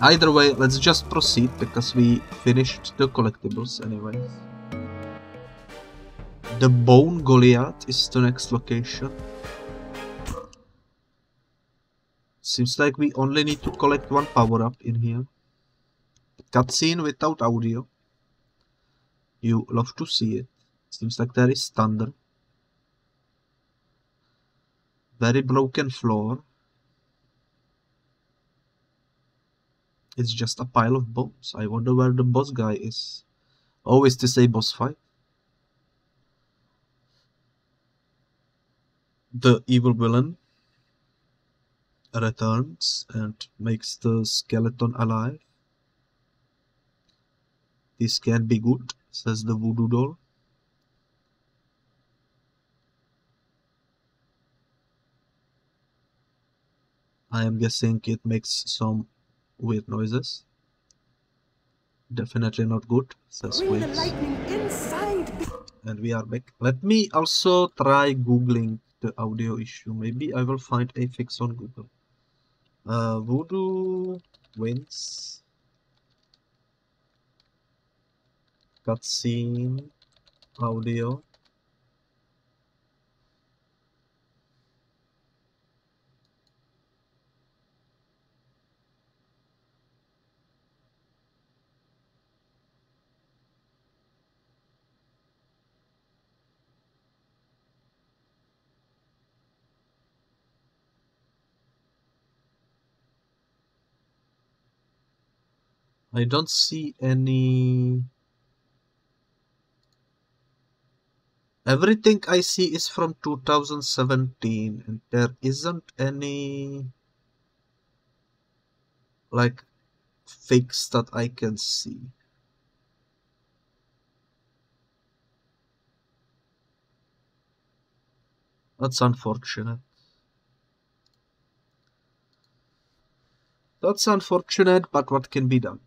Either way, let's just proceed because we finished the collectibles anyway. The Bone Goliath is the next location. Seems like we only need to collect one power-up in here. Cutscene without audio. You love to see it. Seems like there is thunder. Very broken floor. It's just a pile of bones. I wonder where the boss guy is. Oh, is this a boss fight? The evil villain returns and makes the skeleton alive. This can be good, says the voodoo doll. I am guessing it makes some weird noises. Definitely not good, says Vince. And we are back. Let me also try googling the audio issue. Maybe I will find a fix on Google. Uh, Voodoo Vince. Cutscene audio. I don't see any... Everything I see is from 2017 and there isn't any like fix that I can see. That's unfortunate. That's unfortunate, but what can be done?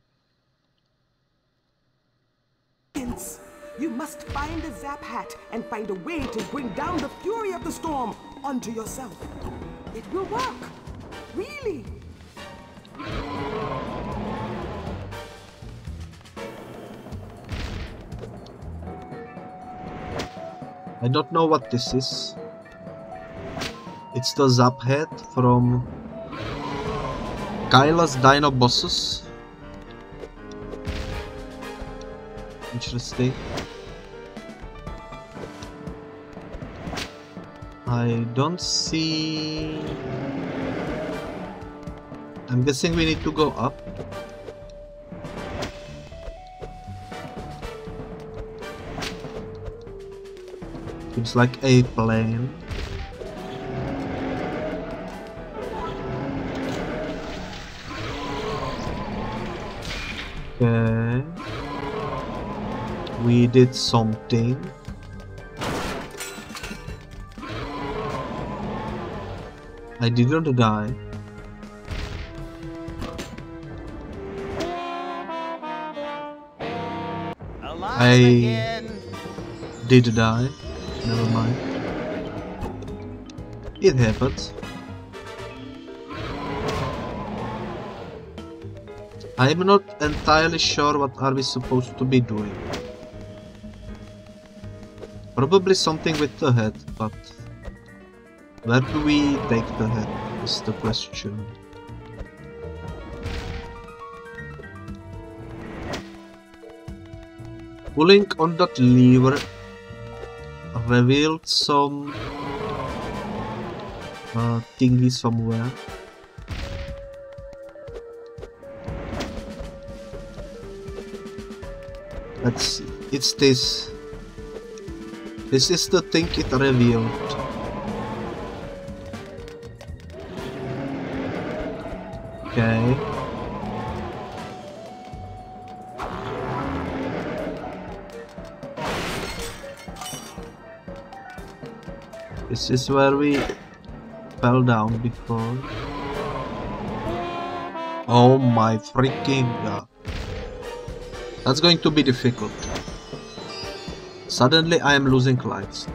You must find the Zap Hat and find a way to bring down the fury of the storm onto yourself. It will work. Really. I don't know what this is. It's the Zap Hat from Kyla's Dino Bosses. Interesting. I don't see... I'm guessing we need to go up. It's like a plane. Okay. We did something. I didn't die. I did die. Never mind. It happens. I'm not entirely sure what are we supposed to be doing. Probably something with the head, but where do we take the head is the question. Pulling on that lever revealed some uh, thingy somewhere. Let's see. It's this. This is the thing it revealed. Okay. This is where we fell down before. Oh my freaking god. That's going to be difficult. Suddenly I am losing lights.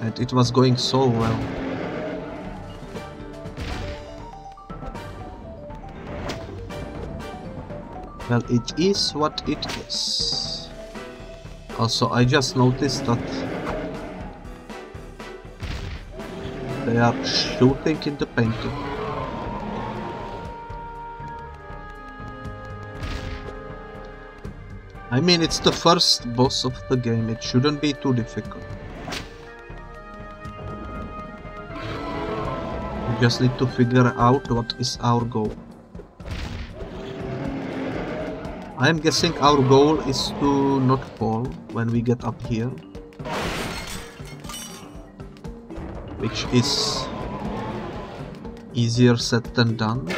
And it was going so well. Well, it is what it is. Also, I just noticed that they are shooting in the painting. I mean, it's the first boss of the game, it shouldn't be too difficult. We just need to figure out what is our goal. I am guessing our goal is to not fall when we get up here. Which is easier said than done.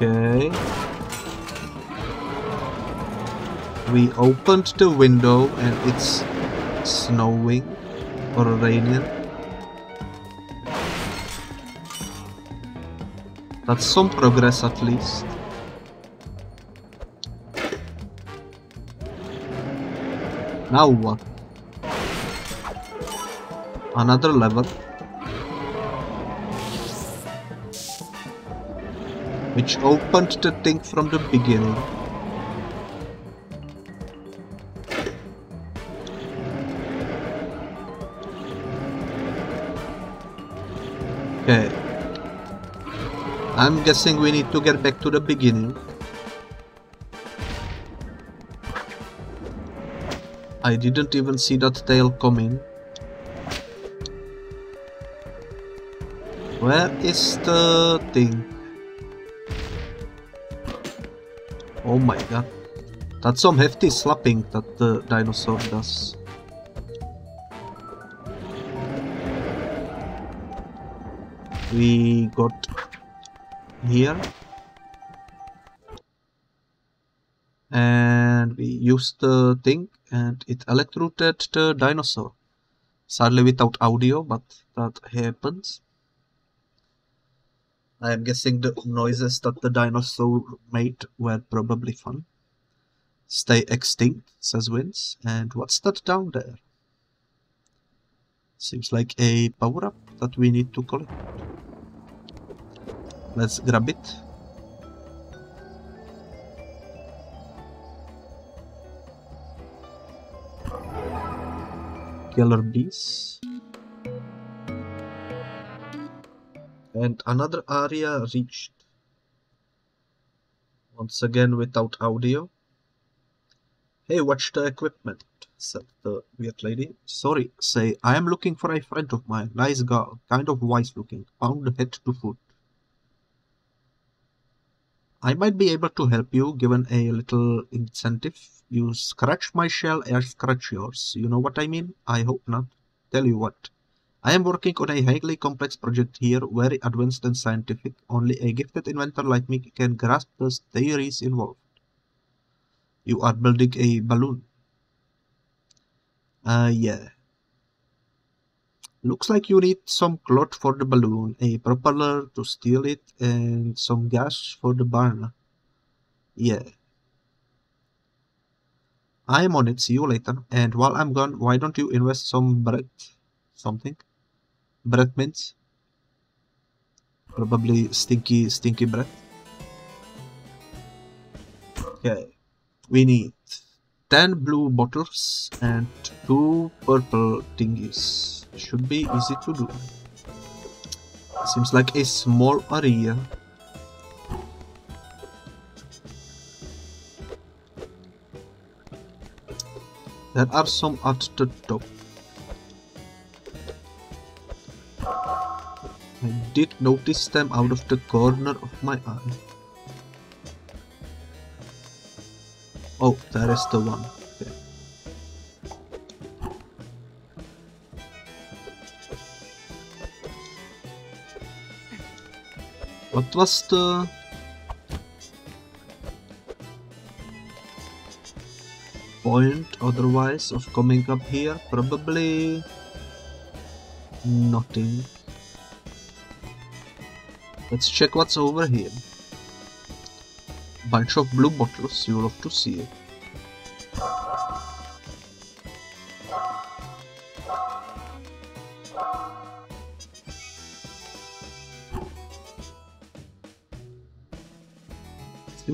Okay. We opened the window and it's snowing or raining. That's some progress at least. Now what? Another level. which opened the thing from the beginning. I'm guessing we need to get back to the beginning. I didn't even see that tail coming. Where is the thing? Oh my god. That's some hefty slapping that the dinosaur does. We got here. And we used the thing and it electrocuted the dinosaur. Sadly without audio, but that happens. I am guessing the noises that the dinosaur made were probably fun. Stay extinct, says Vince. And what's that down there? Seems like a power-up that we need to collect. Let's grab it. Killer bees. and another area reached. Once again without audio. Hey, watch the equipment, said the weird lady. Sorry, say, I am looking for a friend of mine. Nice girl, kind of wise looking, pound head to foot. I might be able to help you, given a little incentive. You scratch my shell, I scratch yours. You know what I mean? I hope not. Tell you what. I am working on a highly complex project here, very advanced and scientific. Only a gifted inventor like me can grasp the theories involved. You are building a balloon. Uh, yeah. Looks like you need some cloth for the balloon, a propeller to steal it, and some gas for the burner. Yeah. I am on it, see you later. And while I'm gone, why don't you invest some bread? Something? Bread mints. Probably stinky, stinky bread. Okay, we need 10 blue bottles and 2 purple thingies. Should be easy to do. Seems like a small area. There are some at the top. I did notice them out of the corner of my eye. Oh, that is the one. What was the... point otherwise of coming up here? Probably nothing. Let's check what's over here. Bunch of blue bottles, you love to see it.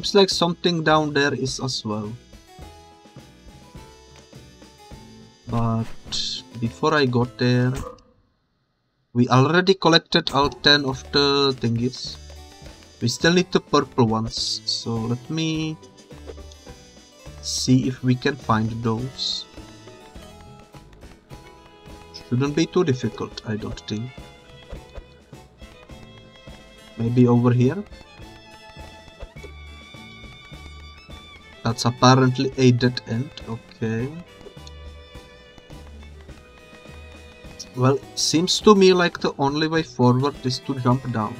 Seems like something down there is as well. But before I got there, we already collected all 10 of the thingies. We still need the purple ones, so let me see if we can find those. Shouldn't be too difficult, I don't think. Maybe over here? That's apparently a dead end, okay. Well, seems to me like the only way forward is to jump down.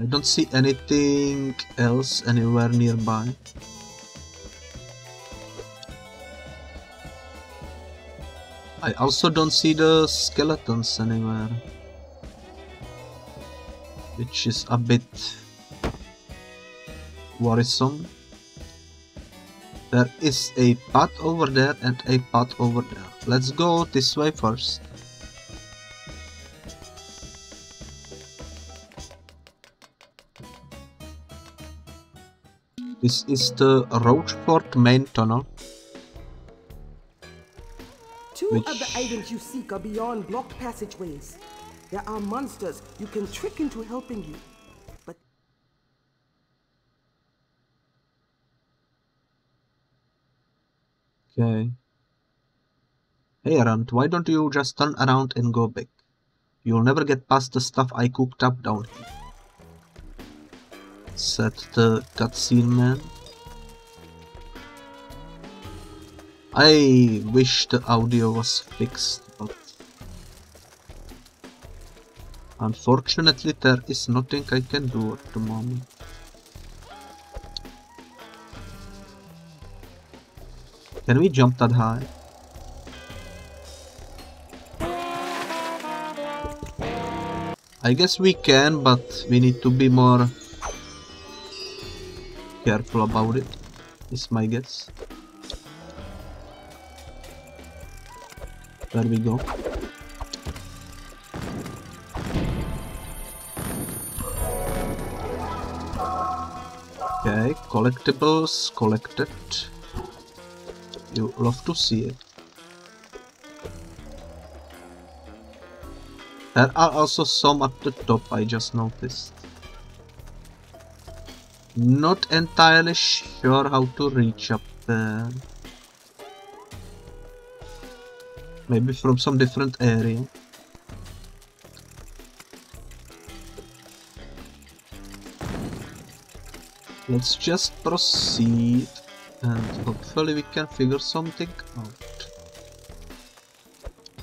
I don't see anything else anywhere nearby. I also don't see the skeletons anywhere. Which is a bit worrisome. There is a path over there and a path over there. Let's go this way first. This is the Rochefort main tunnel. Two Which... of the items you seek are beyond blocked passageways. There are monsters you can trick into helping you. But Okay. Hey Arant, why don't you just turn around and go back? You'll never get past the stuff I cooked up down here. Said the cutscene man. I wish the audio was fixed, but unfortunately there is nothing I can do at the moment. Can we jump that high? I guess we can, but we need to be more careful about it, is my guess. There we go. Okay, collectibles collected. You love to see it. There are also some at the top I just noticed. Not entirely sure how to reach up there. Maybe from some different area. Let's just proceed and hopefully we can figure something out.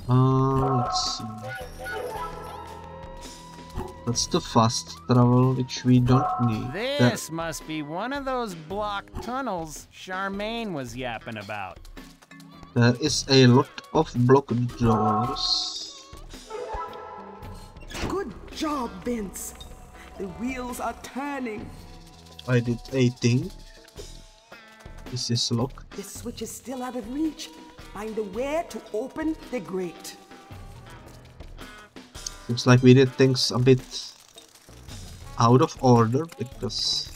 Uh, let's see. That's the fast travel, which we don't need. This that... must be one of those blocked tunnels Charmaine was yapping about. There is a lot of blocked doors. Good job, Vince. The wheels are turning. I did a thing. Is this locked? The switch is still out of reach. Find a way to open the grate. Seems like we did things a bit out of order because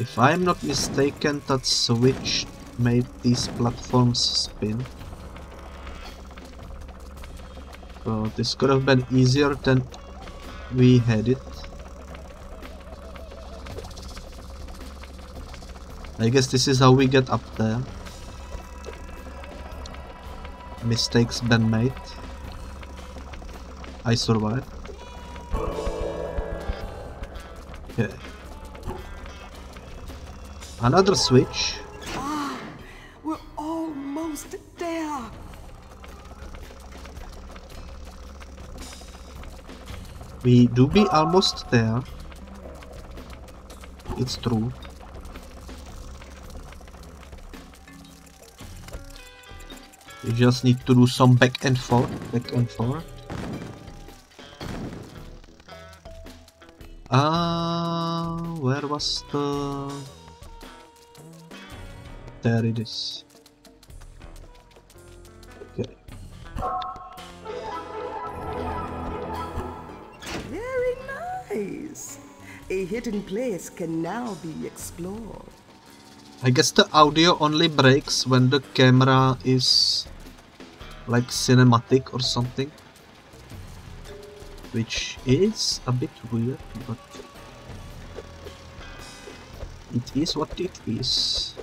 if I'm not mistaken that switch made these platforms spin. So this could have been easier than we had it. I guess this is how we get up there. Mistakes been made. I survived. Okay. Another switch. Ah, we're almost there. We do be almost there. It's true. You just need to do some back and forth, back and forth. Ah, uh, where was the... There it is. Okay. Very nice! A hidden place can now be explored. I guess the audio only breaks when the camera is like cinematic or something. Which is a bit weird, but it is what it is.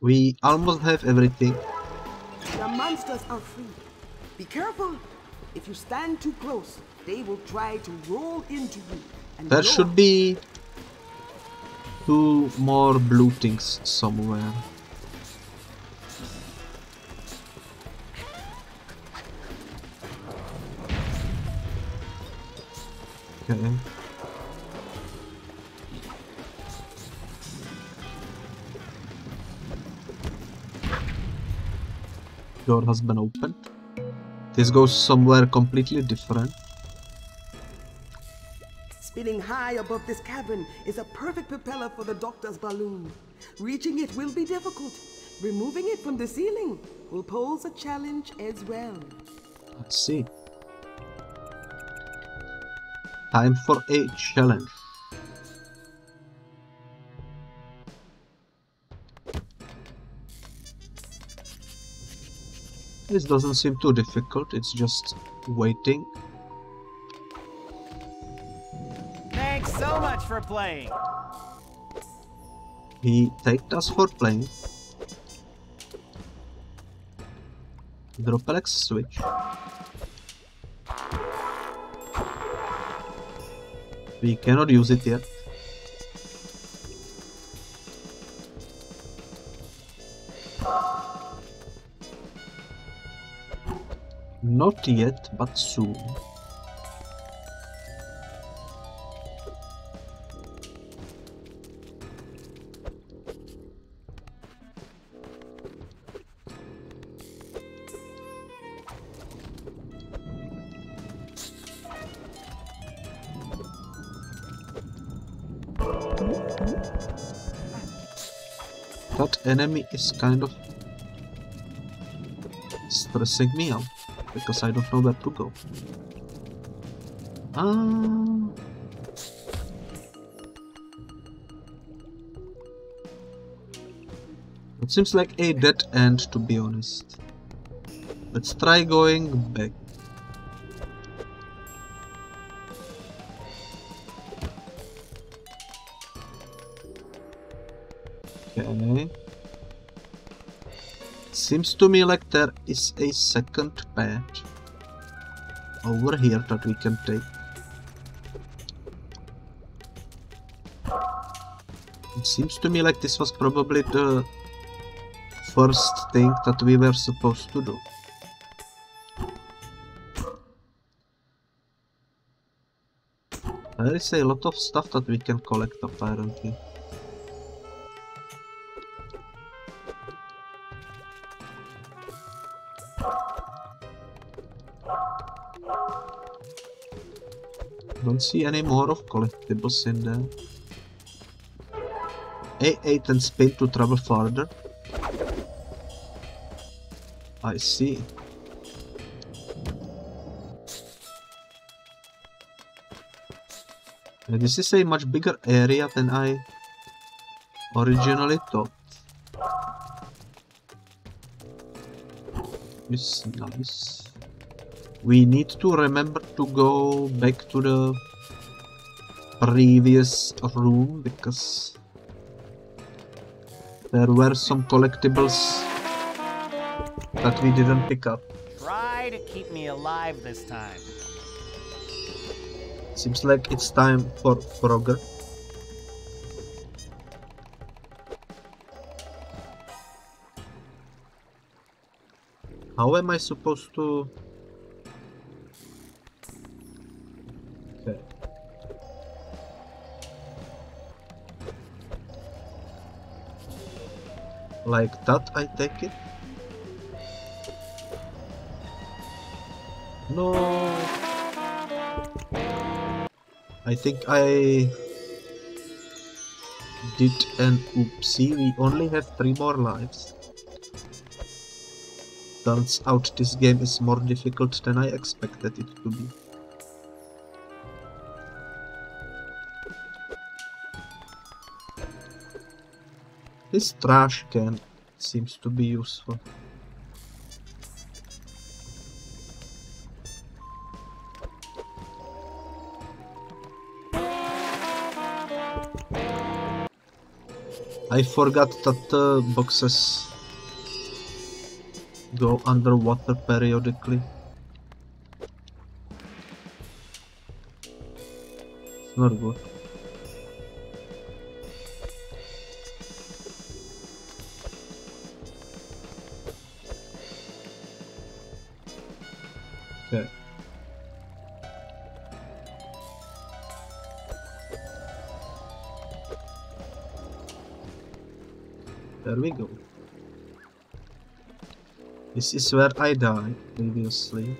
We almost have everything. The monsters are free. Be careful. If you stand too close, they will try to roll into you. And There should be two more blue things somewhere. Door has been opened. This goes somewhere completely different. Spinning high above this cavern is a perfect propeller for the doctor's balloon. Reaching it will be difficult. Removing it from the ceiling will pose a challenge as well. Let's see. Time for a challenge. This doesn't seem too difficult, it's just waiting. Thanks so much for playing. He thanked us for playing. Drop Alex switch. We cannot use it yet. Not yet, but soon. Enemy is kind of stressing me out because I don't know where to go. Ah. It seems like a dead end to be honest. Let's try going back. Seems to me like there is a second path over here that we can take. It seems to me like this was probably the first thing that we were supposed to do. There is a lot of stuff that we can collect apparently. Don't see any more of collectibles in there. A8 and spin to travel farther. I see. This is a much bigger area than I originally thought. It's nice. We need to remember to go back to the previous room because there were some collectibles that we didn't pick up. Try to keep me alive this time. Seems like it's time for Frogger. How am I supposed to... Like that, I take it? No. I think I did an oopsie. We only have three more lives. Turns out this game is more difficult than I expected it to be. This trash can seems to be useful. I forgot that the boxes go underwater periodically. It's not good. We go. This is where I died previously.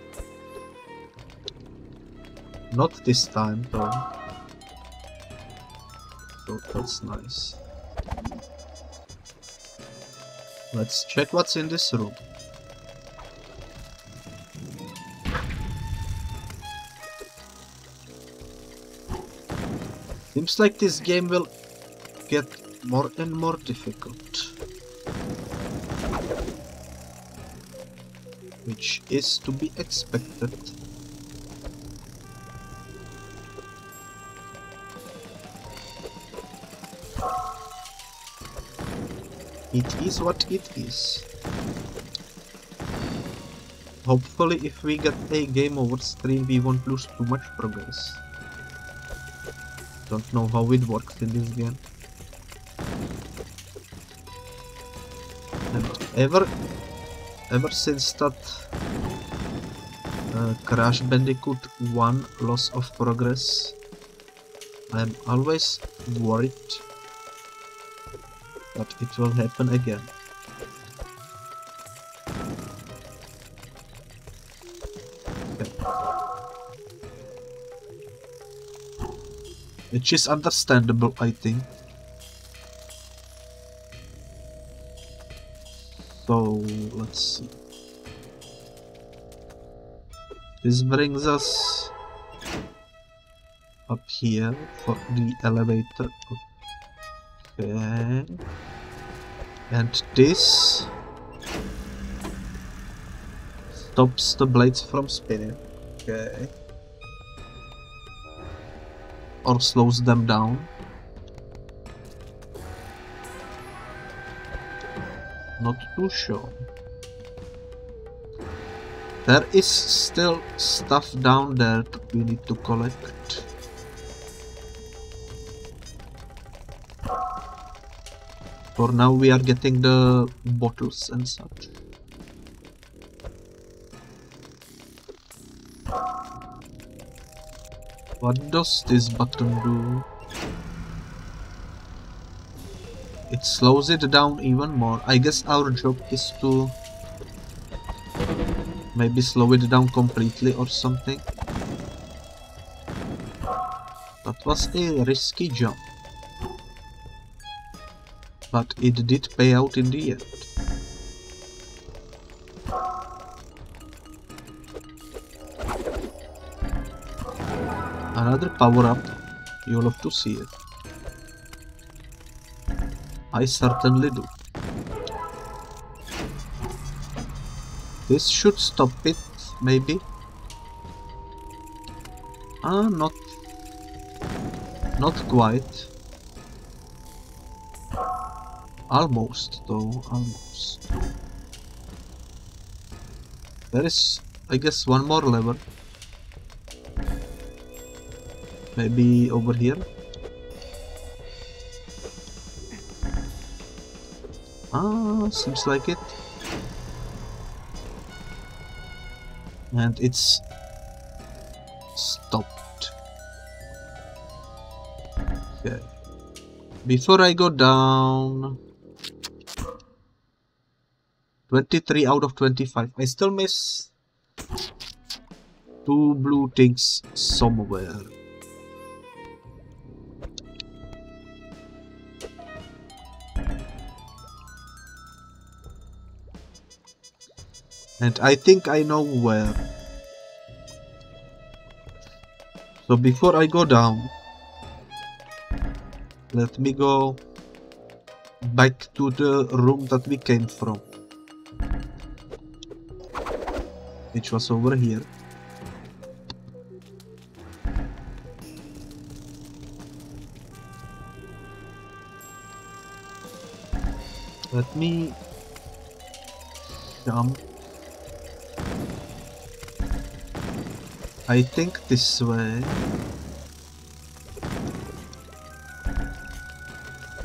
Not this time though. So that's nice. Let's check what's in this room. Seems like this game will get more and more difficult. Which is to be expected. It is what it is. Hopefully if we get a game over stream we won't lose too much progress. Don't know how it works in this game. Ever, ever since that uh, Crash Bandicoot 1 loss of progress, I'm always worried that it will happen again. Which is understandable, I think. So, let's see. This brings us up here for the elevator. Okay. And this stops the blades from spinning. Okay or slows them down. Not too sure. There is still stuff down there that we need to collect. For now we are getting the bottles and such. What does this button do? It slows it down even more. I guess our job is to maybe slow it down completely or something. That was a risky jump. But it did pay out in the end. another power up you'll have to see it I certainly do this should stop it maybe ah not not quite almost though almost there is I guess one more lever Maybe over here? Ah, seems like it. And it's stopped. Okay. Before I go down... 23 out of 25. I still miss two blue things somewhere. And I think I know where. So before I go down, let me go back to the room that we came from. Which was over here. Let me jump. I think this way.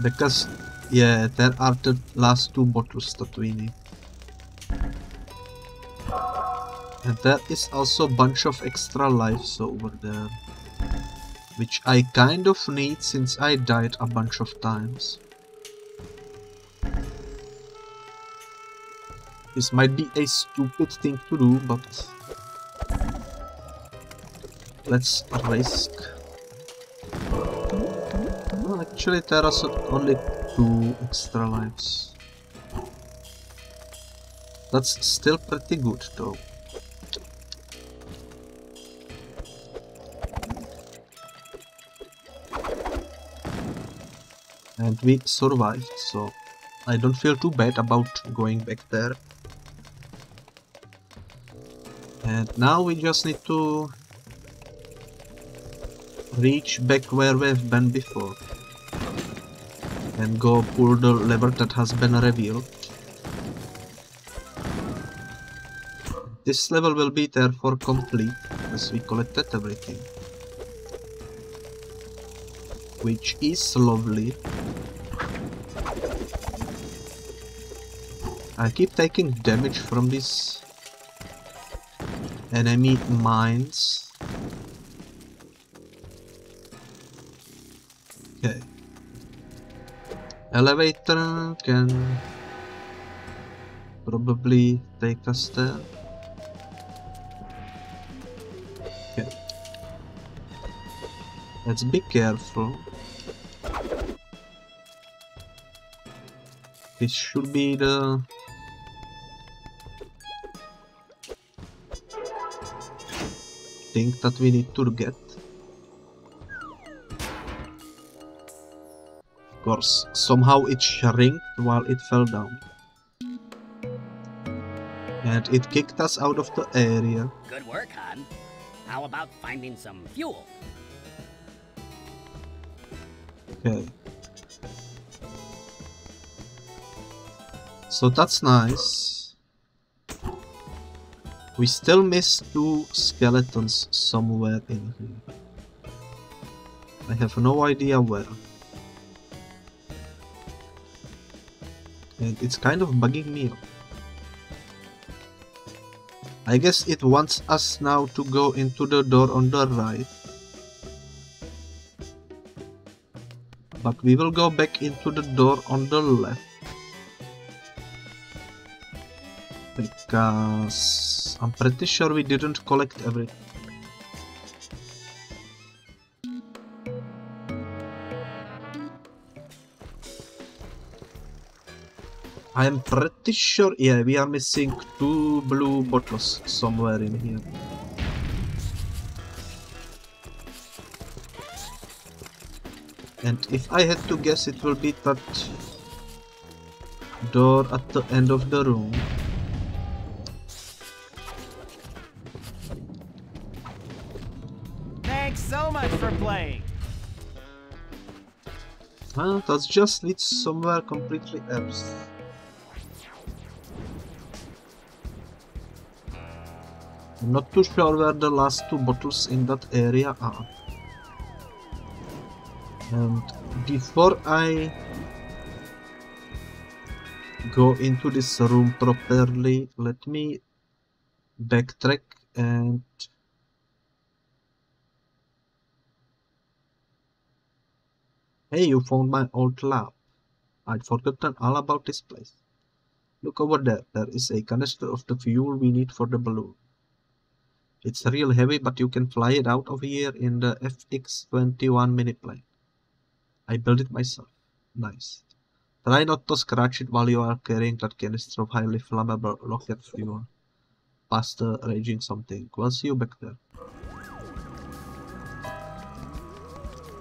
Because, yeah, there are the last two bottles that we need. And there is also a bunch of extra lives over there. Which I kind of need since I died a bunch of times. This might be a stupid thing to do, but let's risk. Actually, there are only two extra lives. That's still pretty good, though. And we survived, so I don't feel too bad about going back there. And now we just need to reach back where we've been before. And go pull the lever that has been revealed. This level will be therefore complete as we collected everything. Which is lovely. I keep taking damage from these enemy mines. Elevator can probably take us there. Okay. Let's be careful. This should be the thing that we need to get. Course, somehow it shrinked while it fell down. And it kicked us out of the area. Good work, Han. How about finding some fuel? Okay. So that's nice. We still miss two skeletons somewhere in here. I have no idea where. And it's kind of bugging me. I guess it wants us now to go into the door on the right. But we will go back into the door on the left. Because I'm pretty sure we didn't collect everything. I'm pretty sure, yeah, we are missing two blue bottles somewhere in here. And if I had to guess, it will be that door at the end of the room. Thanks so much for playing. Well, that just leads somewhere completely else. Not too sure where the last two bottles in that area are. And before I go into this room properly, let me backtrack and Hey, you found my old lab. I'd forgotten all about this place. Look over there. There is a canister of the fuel we need for the balloon. It's real heavy, but you can fly it out of here in the FX-21 mini plane. I built it myself. Nice. Try not to scratch it while you are carrying that canister of highly flammable rocket fuel. Past the raging something. We'll see you back there.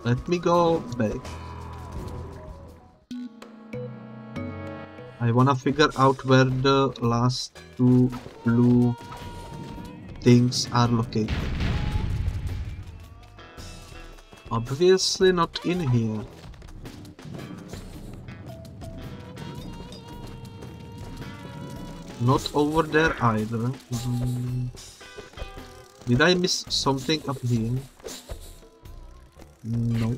Let me go back. I wanna figure out where the last two blue things are located. Obviously not in here. Not over there either. Mm. Did I miss something up here? No.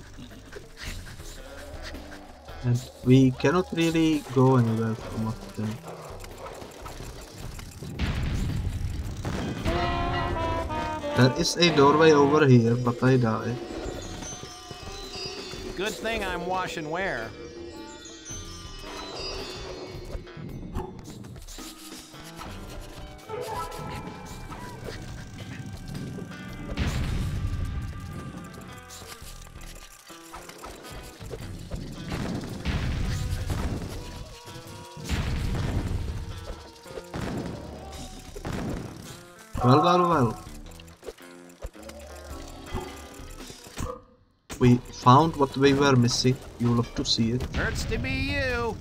And we cannot really go anywhere from up there. There is a doorway over here, but I die. Good thing I'm wash and wear. Found what we were missing. You'll have to see it. Hurts to be you.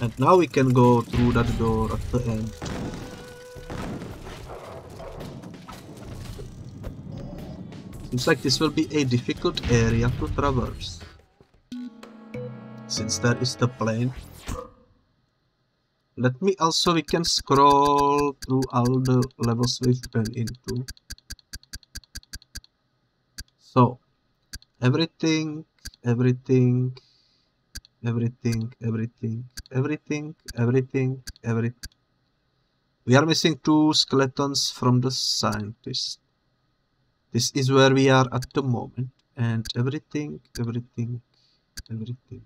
And now we can go through that door at the end. Seems like this will be a difficult area to traverse. Since there is the plane. Let me also, we can scroll through all the levels we've been into. So, everything, everything, everything, everything, everything, everything. We are missing two skeletons from the scientist. This is where we are at the moment. And everything, everything, everything.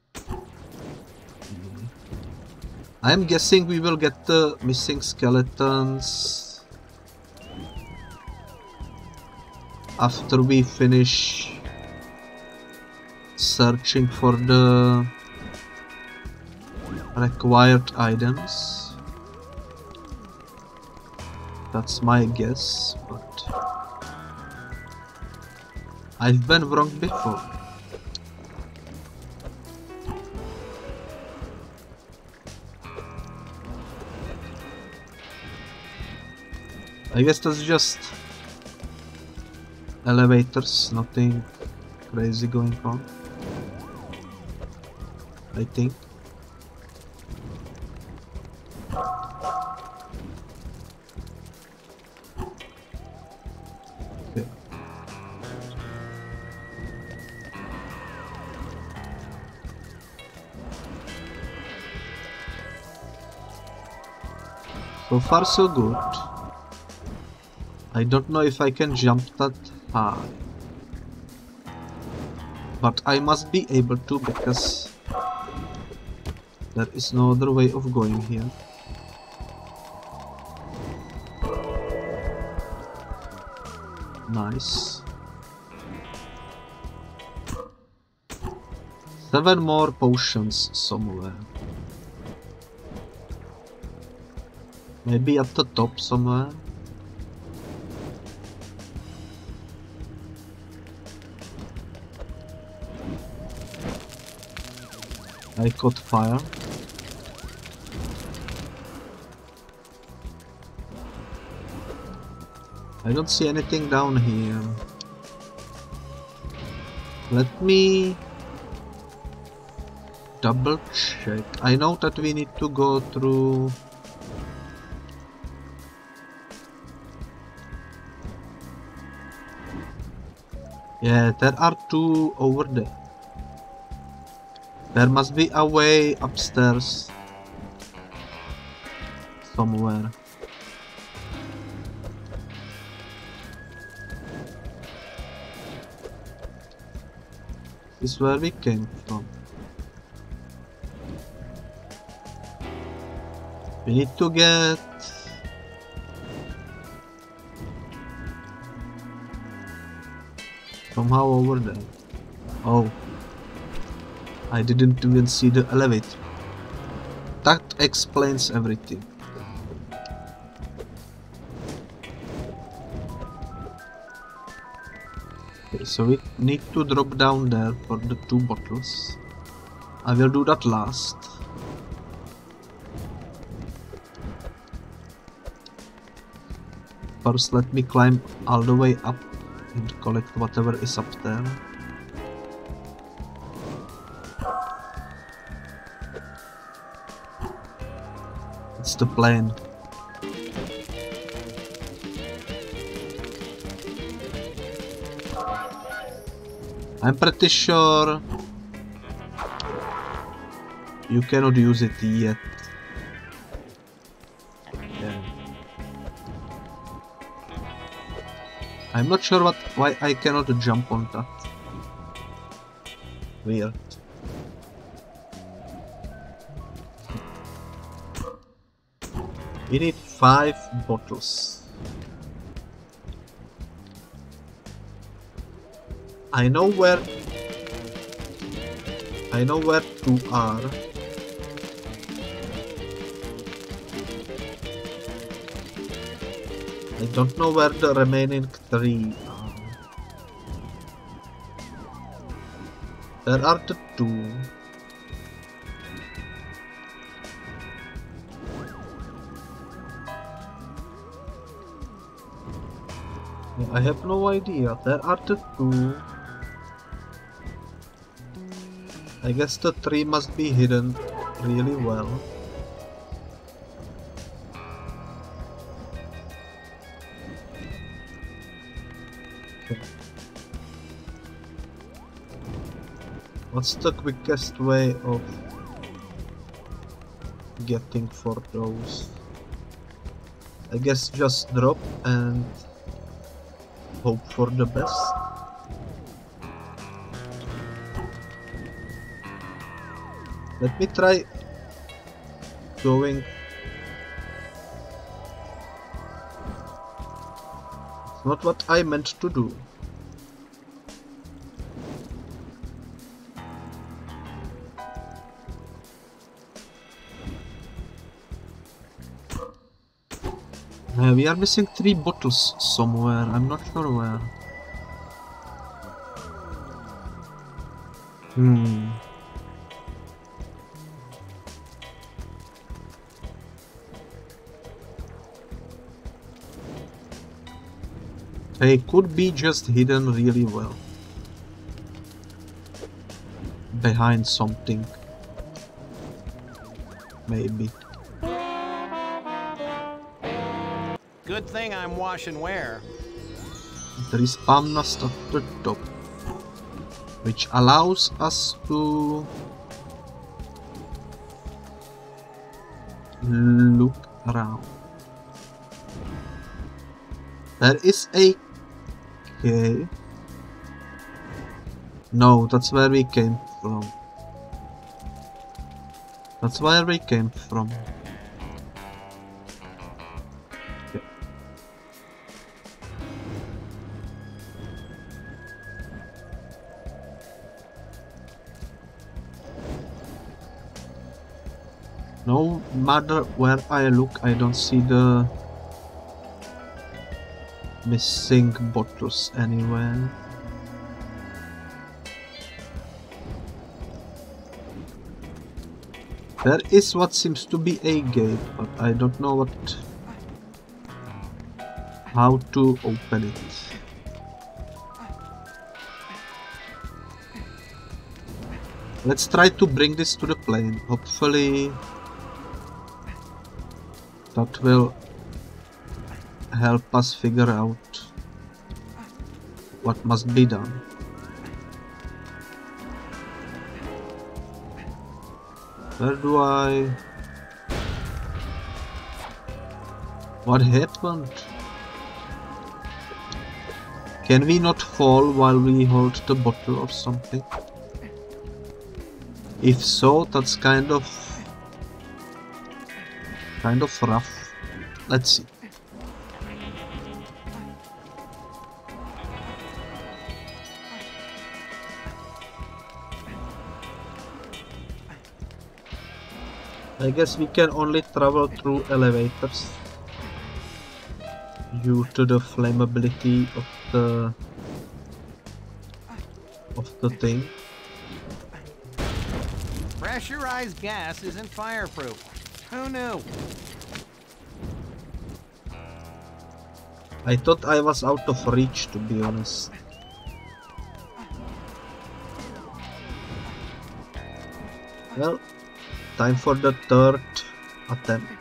I'm guessing we will get the missing skeletons after we finish searching for the required items. That's my guess, but I've been wrong before. I guess that's just elevators, nothing crazy going on. I think. So far so good. I don't know if I can jump that But I must be able to because there is no other way of going here. Nice. Seven more potions somewhere. Maybe at the top somewhere. I caught fire. I don't see anything down here. Let me double check. I know that we need to go through Yeah, there are two over there. There must be a way upstairs. Somewhere. This is where we came from. We need to get... Somehow over there. Oh. I didn't even see the elevator. That explains everything. Okay, so we need to drop down there for the two bottles. I will do that last. First let me climb all the way up and collect whatever is up there. The plane. I'm pretty sure you cannot use it yet. Yeah. I'm not sure what why I cannot jump on that. Weird. We need five bottles. I know where I know where two are. I don't know where the remaining three are. There are the two. I have no idea. There are the two. I guess the tree must be hidden really well. Okay. What's the quickest way of getting for those? I guess just drop and hope for the best. Let me try going. It's not what I meant to do. Uh, we are missing three bottles somewhere. I'm not sure where. Hmm. They could be just hidden really well. Behind something. Maybe. I'm wash and wear. There is Amnast at the top. Which allows us to look around. There is a cave. No, that's where we came from. That's where we came from. Matter where I look, I don't see the missing bottles anywhere. There is what seems to be a gate, but I don't know what... how to open it. Let's try to bring this to the plane. Hopefully that will help us figure out what must be done. Where do I... What happened? Can we not fall while we hold the bottle or something? If so, that's kind of... kind of rough. Let's see. I guess we can only travel through elevators due to the flammability of the of the thing. Pressurized gas isn't fireproof. Oh, Who knew? I thought I was out of reach, to be honest. Well, time for the third attempt.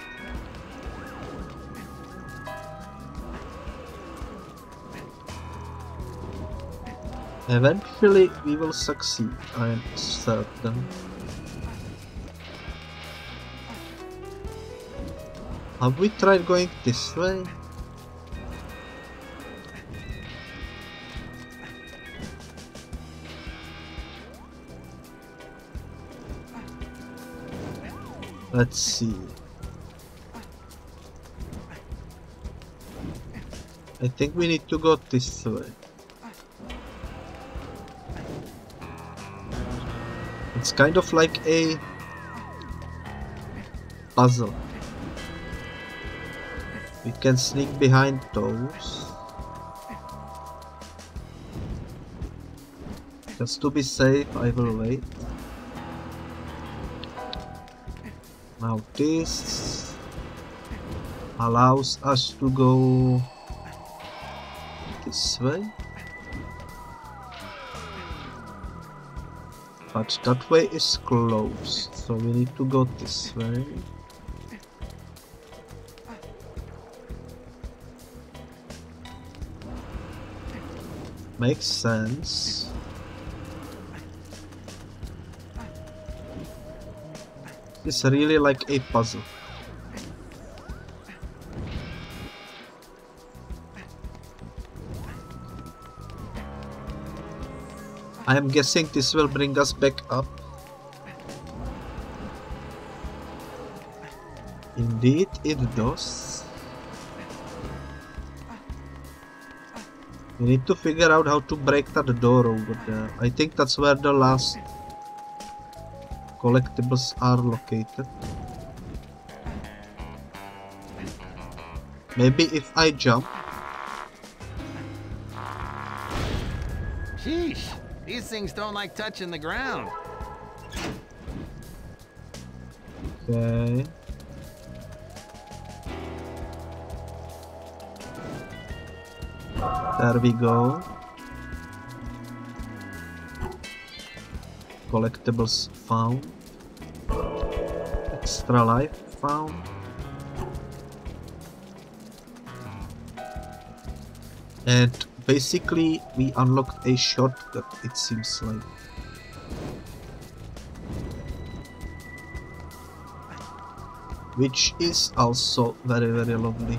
Eventually we will succeed, I am certain. Have we tried going this way? Let's see. I think we need to go this way. It's kind of like a puzzle. We can sneak behind those. Just to be safe, I will wait. Now this allows us to go this way. But that way is closed, so we need to go this way. Makes sense. It's really like a puzzle. I am guessing this will bring us back up. Indeed, it does. We need to figure out how to break that door over there. I think that's where the last collectibles are located. Maybe if I jump. Sheesh. These things don't like touching the ground. Okay. There we go. Collectibles found. Extra life found. And basically we unlocked a shortcut it seems like. Which is also very very lovely.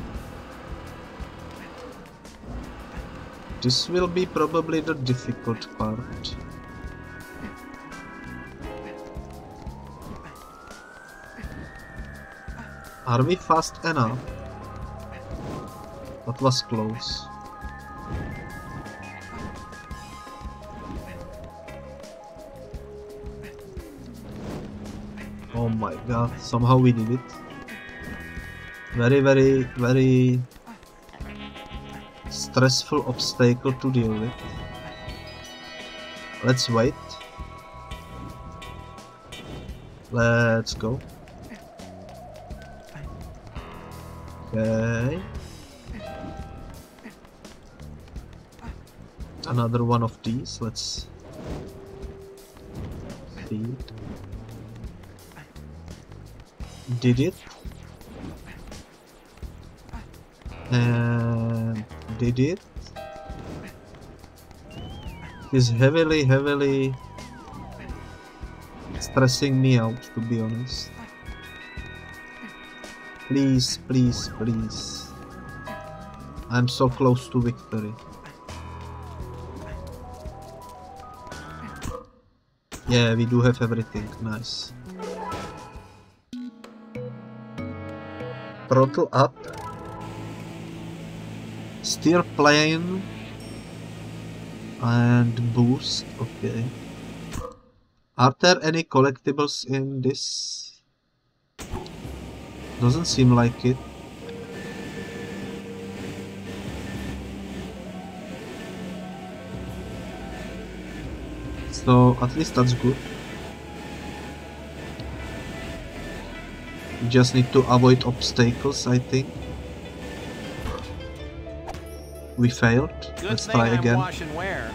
This will be probably the difficult part. Are we fast enough? That was close. Oh my god, somehow we did it. Very, very, very stressful obstacle to deal with. Let's wait. Let's go. Okay. Another one of these, let's see. Did it? And did it? Is heavily, heavily stressing me out, to be honest. Please, please, please. I'm so close to victory. Yeah, we do have everything. Nice. Throttle up. Steer plane. And boost. Okay. Are there any collectibles in this? Doesn't seem like it. So at least that's good. We just need to avoid obstacles, I think. We failed. Good Let's thing try I'm again. wash and wear.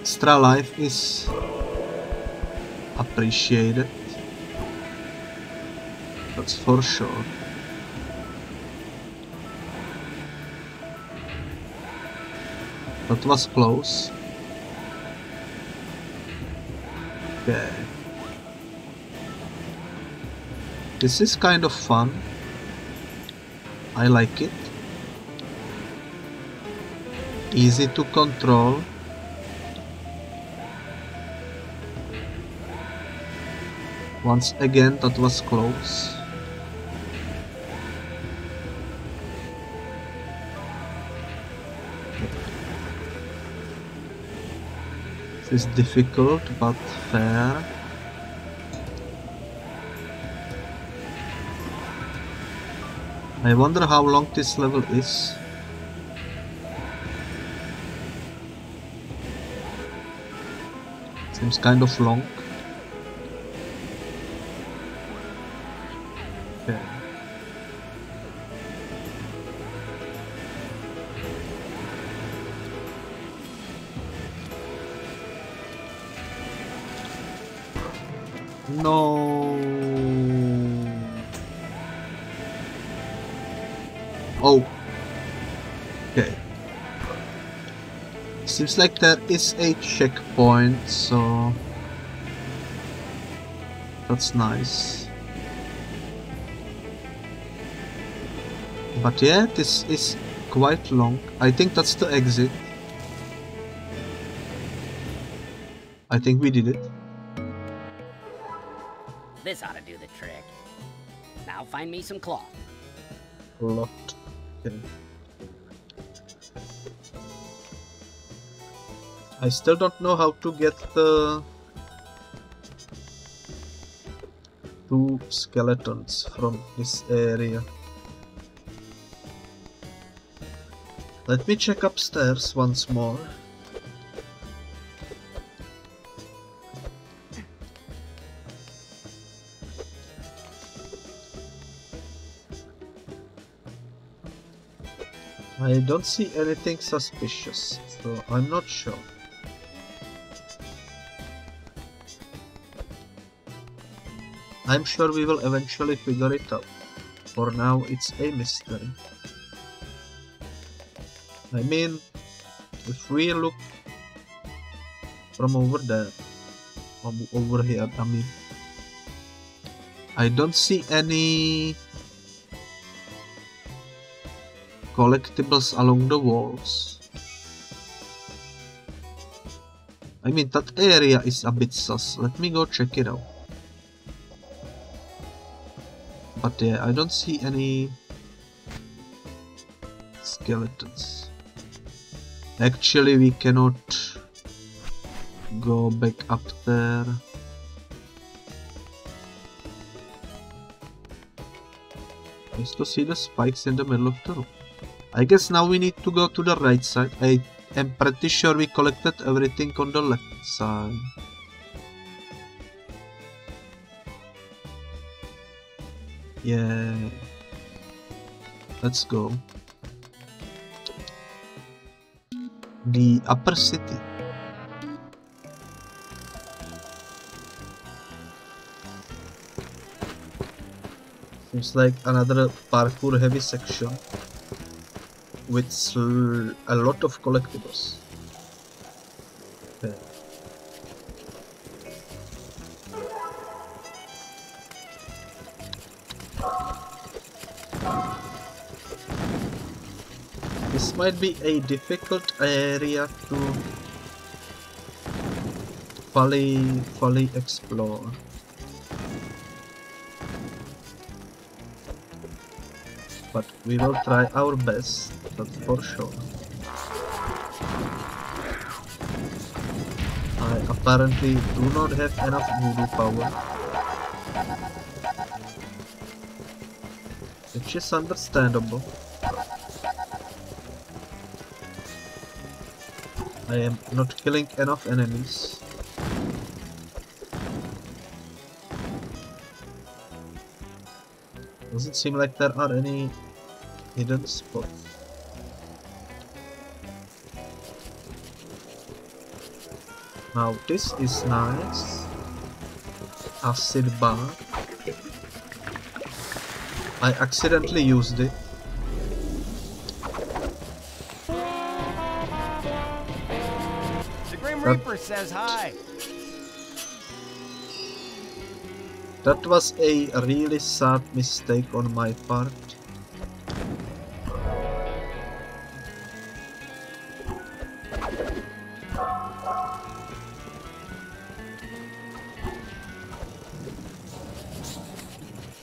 Extra life is appreciated. That's for sure. That was close. Okay. This is kind of fun. I like it. Easy to control. Once again, that was close. This is difficult but fair. I wonder how long this level is. Seems kind of long. Like there is a checkpoint, so that's nice. But yeah, this is quite long. I think that's the exit. I think we did it. This ought to do the trick. Now find me some cloth. lot. Okay. I still don't know how to get the two skeletons from this area. Let me check upstairs once more. I don't see anything suspicious, so I'm not sure. I'm sure we will eventually figure it out. For now, it's a mystery. I mean, if we look from over there, over here, I mean, I don't see any collectibles along the walls. I mean, that area is a bit sus. Let me go check it out. But yeah, I don't see any skeletons. Actually, we cannot go back up there. Nice to see the spikes in the middle of the room. I guess now we need to go to the right side. I am pretty sure we collected everything on the left side. Yeah. Let's go. The upper city. Seems like another parkour heavy section with a lot of collectibles. Might be a difficult area to fully, fully explore. But we will try our best, that's for sure. I apparently do not have enough voodoo power. Which is understandable. I am not killing enough enemies. Doesn't seem like there are any hidden spots. Now this is nice. Acid bar. I accidentally used it. Says hi. That was a really sad mistake on my part.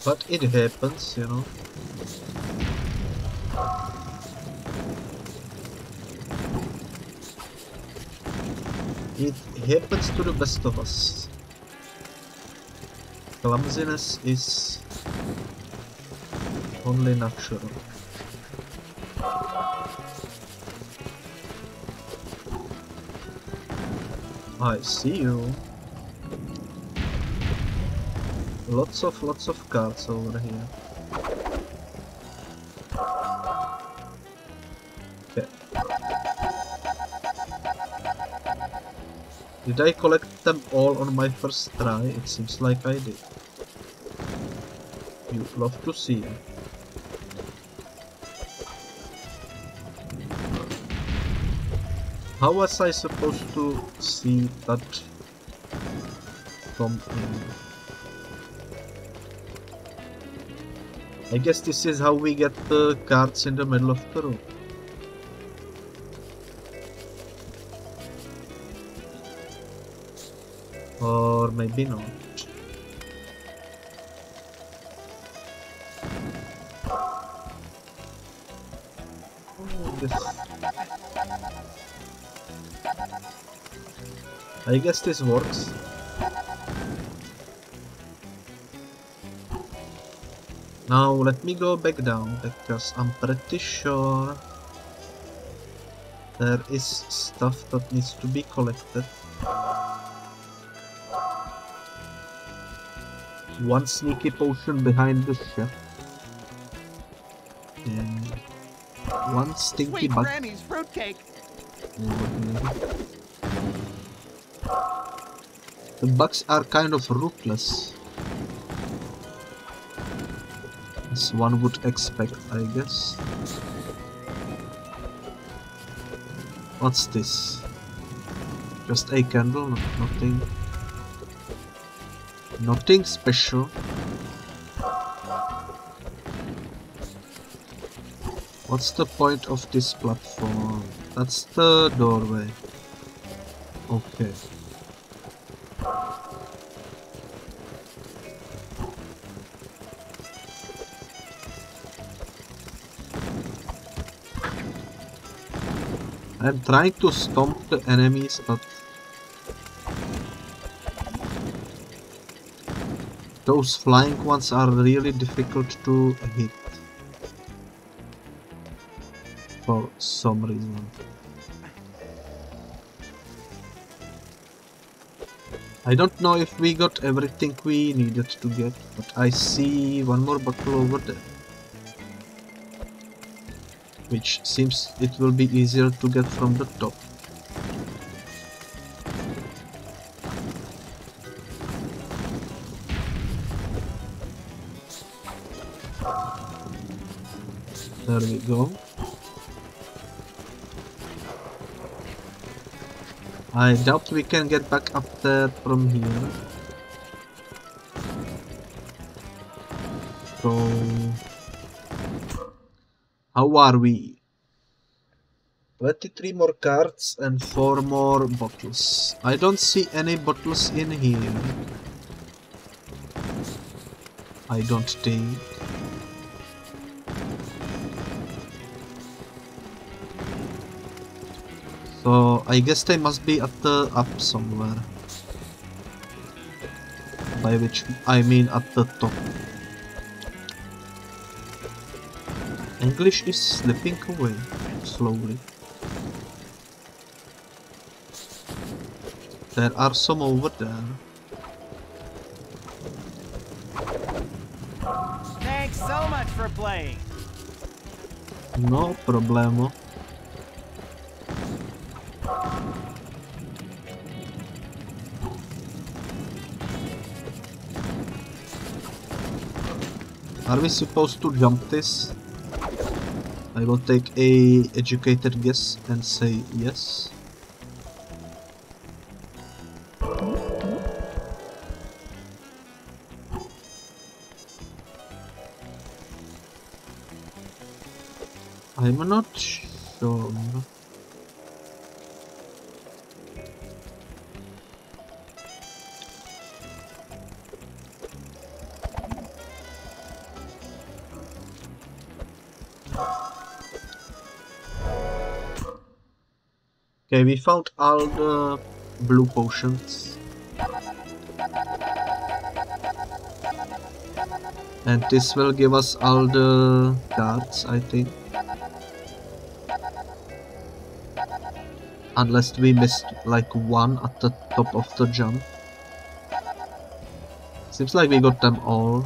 But it happens, you know. Happens to the best of us. Clumsiness is only natural. I see you. Lots of lots of cards over here. Did I collect them all on my first try? It seems like I did. You'd love to see. How was I supposed to see that from in? I guess this is how we get the cards in the middle of the room. Or maybe not. I guess this works. Now let me go back down because I'm pretty sure there is stuff that needs to be collected. One sneaky potion behind the shelf. And one stinky Sweet bug Granny's fruitcake. The bugs are kind of ruthless. As one would expect, I guess. What's this? Just a candle, nothing. Nothing special. What's the point of this platform? That's the doorway. Okay. I'm trying to stomp the enemies, but those flying ones are really difficult to hit for some reason. I don't know if we got everything we needed to get, but I see one more bottle over there. Which seems it will be easier to get from the top. There we go. I doubt we can get back up there from here. So... How are we? 23 more cards and 4 more bottles. I don't see any bottles in here. I don't think. So I guess they must be at the up somewhere. By which I mean at the top. English is slipping away slowly. There are some over there. Thanks so much for playing. No problemo. Are we supposed to jump this? I will take a educated guess and say yes. I'm not sure. Okay, we found all the blue potions. And this will give us all the cards, I think. Unless we missed like one at the top of the jump. Seems like we got them all.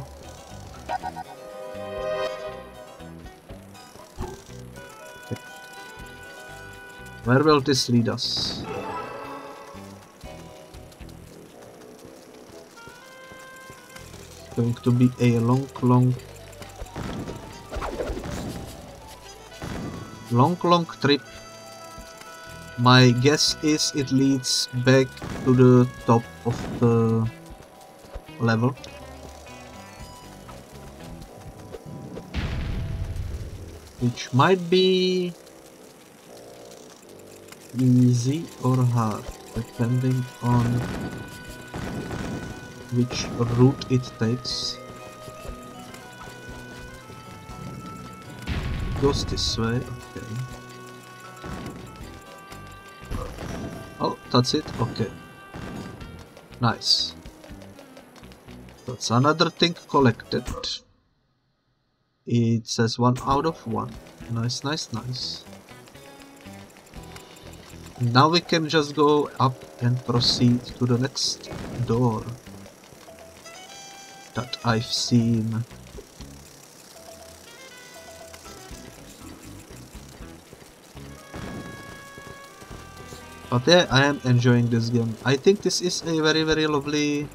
Where will this lead us? It's Going to be a long, long, long, long trip. My guess is it leads back to the top of the level. Which might be easy or hard, depending on which route it takes. Goes this way, okay. Oh, that's it, okay. Nice. That's another thing collected. It says one out of one. Nice, nice, nice. Now we can just go up and proceed to the next door that I've seen. But yeah, I am enjoying this game. I think this is a very very lovely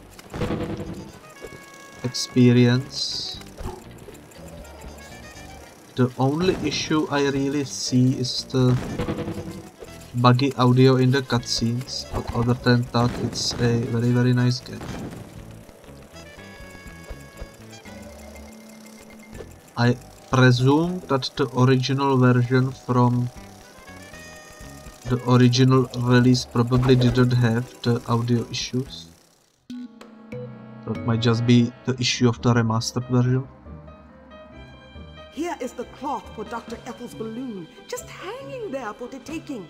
experience. The only issue I really see is the buggy audio in the cutscenes, but other than that it's a very very nice game. I presume that the original version from the original release probably didn't have the audio issues. That might just be the issue of the remastered version. Here is the cloth for Dr. Ethel's balloon, just hanging there for the taking.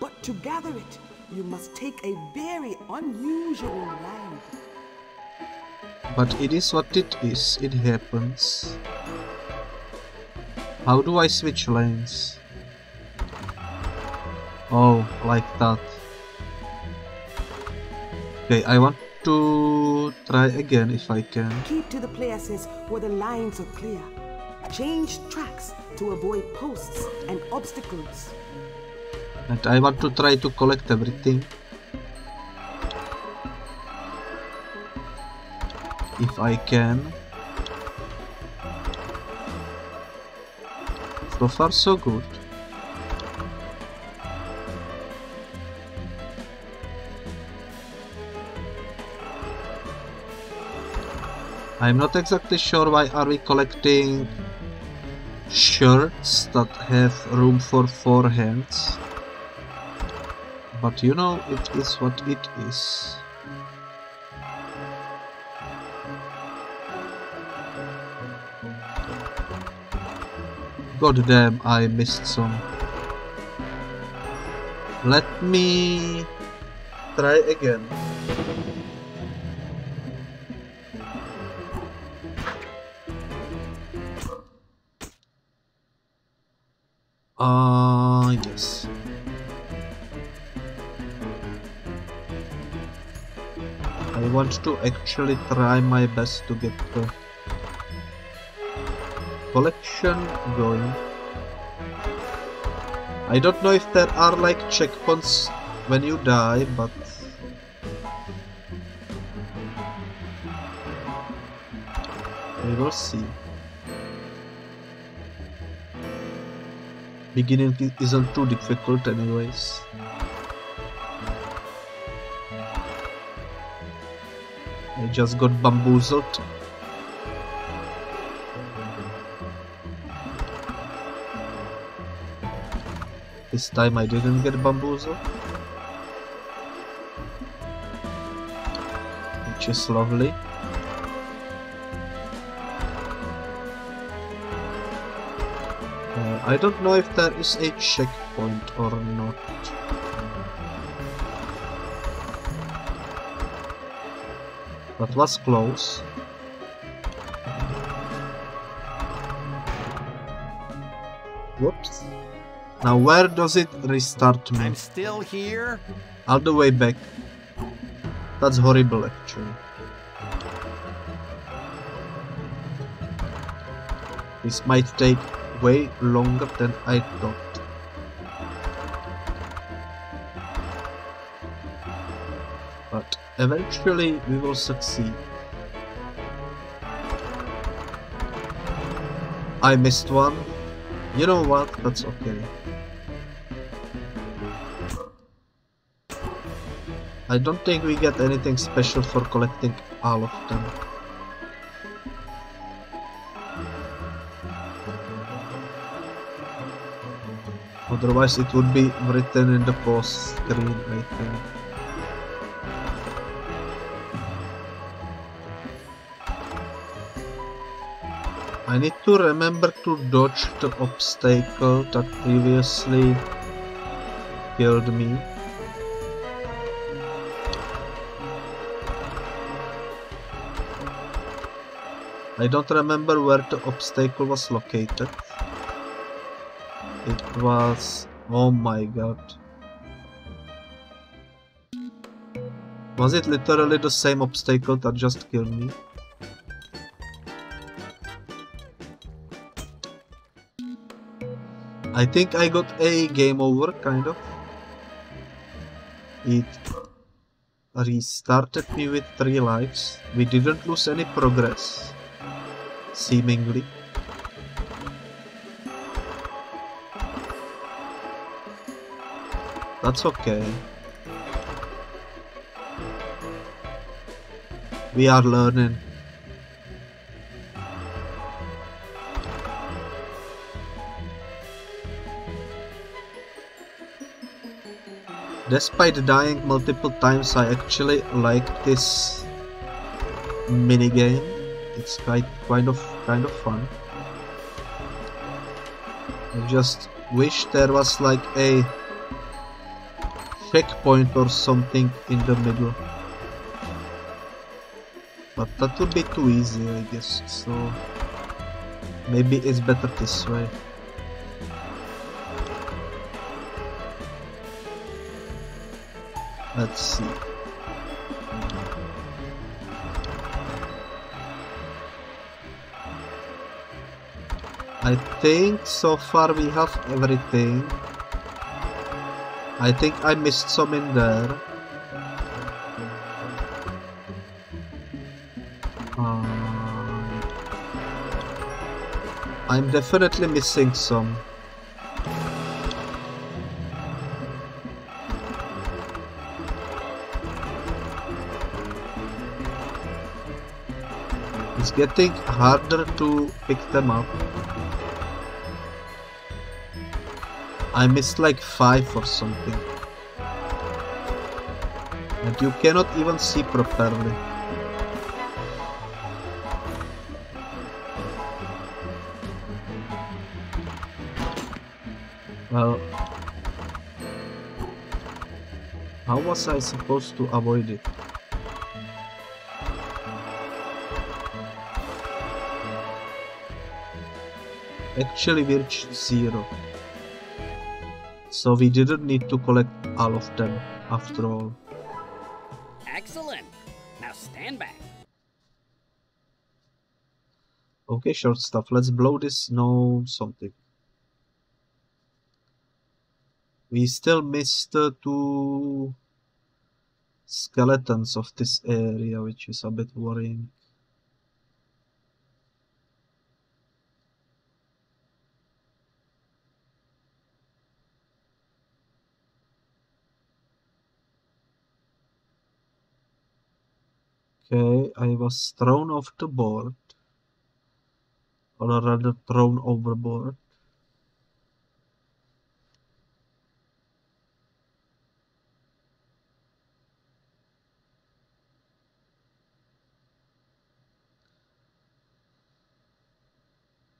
But to gather it, you must take a very unusual ride. But it is what it is, it happens. How do I switch lanes? Oh, like that. Okay, I want to try again if I can. Keep to the places where the lines are clear. Change tracks to avoid posts and obstacles. And I want to try to collect everything. If I can. So far so good. I'm not exactly sure why are we collecting shirts that have room for four hands. But you know, it is what it is. God damn, I missed some. Let me try again. To actually try my best to get the collection going. I don't know if there are like checkpoints when you die, but we will see. Beginning isn't too difficult anyways. Just got bamboozled. This time I didn't get bamboozled. Which is lovely. Uh, I don't know if there is a checkpoint or not. That was close. Whoops. Now where does it restart me? I'm still here. All the way back. That's horrible actually. This might take way longer than I thought. Eventually we will succeed. I missed one. You know what? That's okay. I don't think we get anything special for collecting all of them. Otherwise it would be written in the post screen, I think. I need to remember to dodge the obstacle that previously killed me. I don't remember where the obstacle was located. It was... oh my god. Was it literally the same obstacle that just killed me? I think I got a game over, kind of. It restarted me with 3 lives. We didn't lose any progress, seemingly. That's okay. We are learning. Despite dying multiple times, I actually like this minigame. It's quite kind of kind of fun. I just wish there was like a checkpoint or something in the middle. But that would be too easy, I guess. So maybe it's better this way. Let's see. I think so far we have everything. I think I missed some in there. Um, I'm definitely missing some. It's getting harder to pick them up. I missed like 5 or something. And you cannot even see properly. Well... How was I supposed to avoid it? actually reached zero. So we didn't need to collect all of them after all. Excellent. Now stand back. Okay, short stuff. Let's blow this No, something. We still missed uh, two skeletons of this area, which is a bit worrying. I was thrown off the board. Or rather thrown overboard.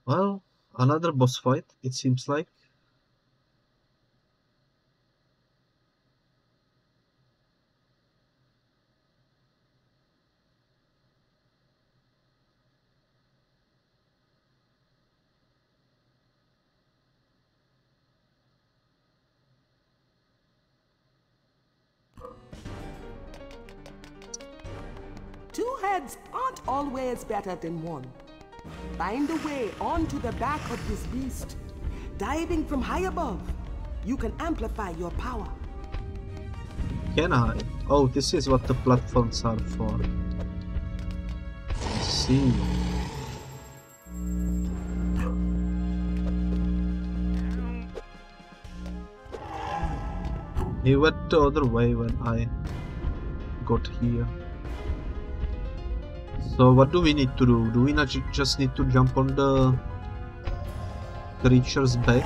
Well, another boss fight, it seems like. Better than one. Find a way onto the back of this beast. Diving from high above, you can amplify your power. Can I? Oh, this is what the platforms are for. I see. He went the other way when I got here. So what do we need to do? Do we not just need to jump on the creature's back?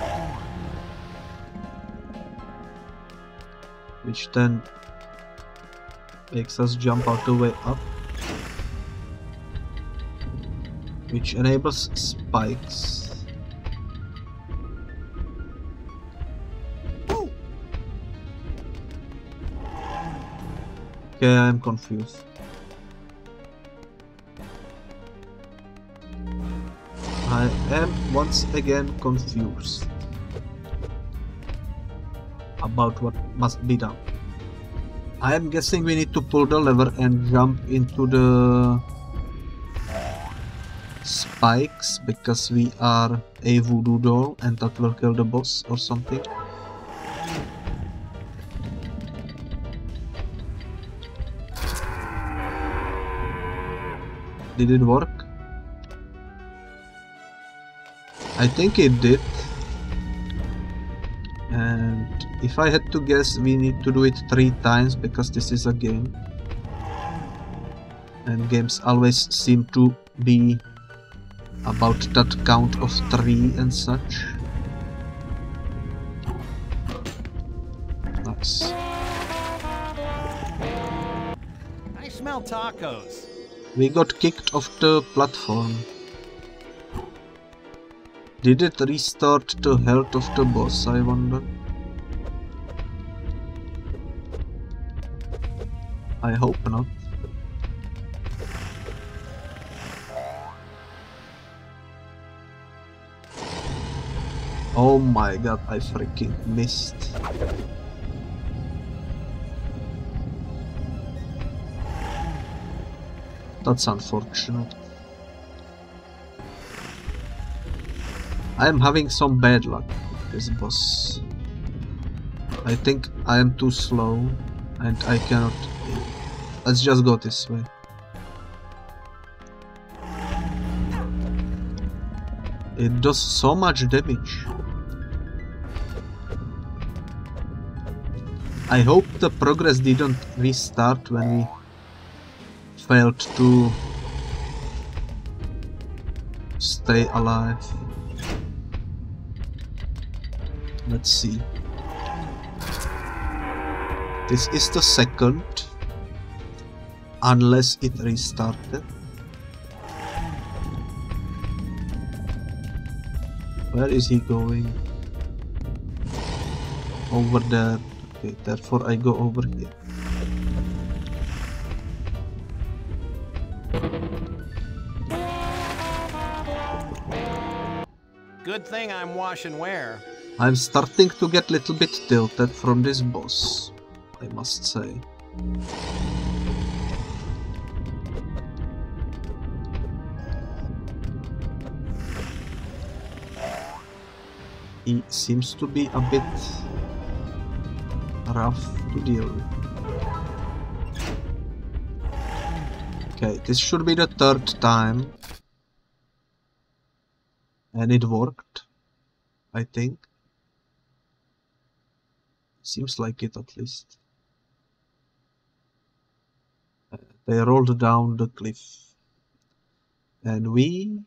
Which then makes us jump all the way up. Which enables spikes. Okay, I'm confused. I am once again confused about what must be done. I am guessing we need to pull the lever and jump into the spikes because we are a voodoo doll and that will kill the boss or something. Did it work? I think it did. And if I had to guess, we need to do it three times because this is a game. And games always seem to be about that count of three and such. Nice. I smell tacos. We got kicked off the platform. Did it restart the health of the boss, I wonder? I hope not. Oh my god, I freaking missed. That's unfortunate. I am having some bad luck with this boss. I think I am too slow and I cannot... Let's just go this way. It does so much damage. I hope the progress didn't restart when we failed to stay alive. Let's see. This is the second, unless it restarted. Where is he going? Over there. Okay, therefore I go over here. Good thing I'm wash and wear. I'm starting to get a little bit tilted from this boss, I must say. He seems to be a bit rough to deal with. Okay, this should be the third time. And it worked, I think. Seems like it at least. Uh, they rolled down the cliff. And we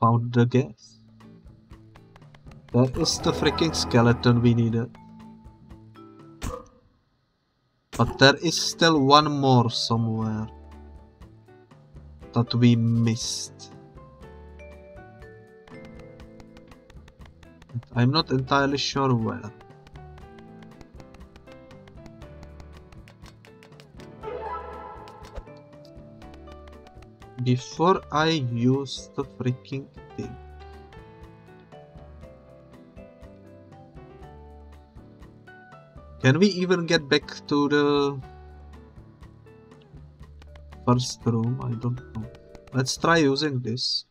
found the gas. That is the freaking skeleton we needed. But there is still one more somewhere that we missed. I'm not entirely sure where. Before I use the freaking thing. Can we even get back to the first room? I don't know. Let's try using this.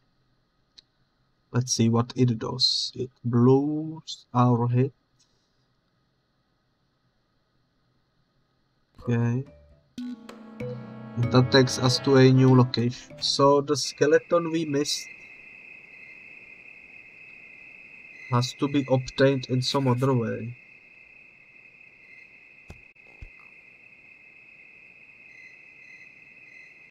Let's see what it does. It blows our head. Okay. And that takes us to a new location. So the skeleton we missed has to be obtained in some other way.